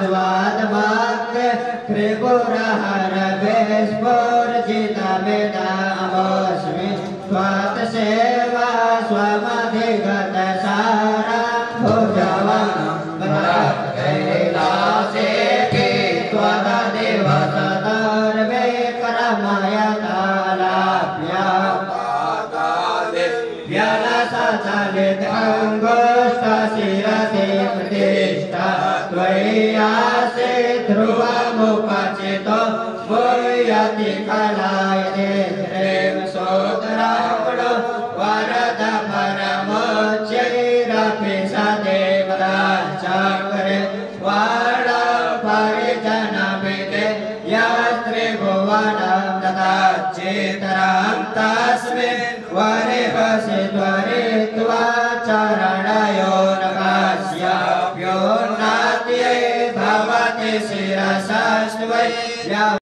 अद्वादमाग्र त्रिपुरहर विस्फोर्जितमिदामोऽस्मि त्वात्सेवा स्वमधिगत सारा भुजवं कैलासे त्वदेव तदर्वे करमयतालाभ्या व्यलसचलितङ्गोष्ठशिरसि प्रतिष्ठा। त्वय्यासे ध्रुवमुपचितो। भूयति कलायते प्रेम सोदरावणो। वरद परमोच्चैरपि स देवता चक्रे। वर्ण परिजनमिते यस्त्रिभुवनं तथा चेतरां तस्मिन् वरिहसि त्वरित्वा चरणयो नकास्याप्योन्नात्यै भवति शिरसस्त्वय्या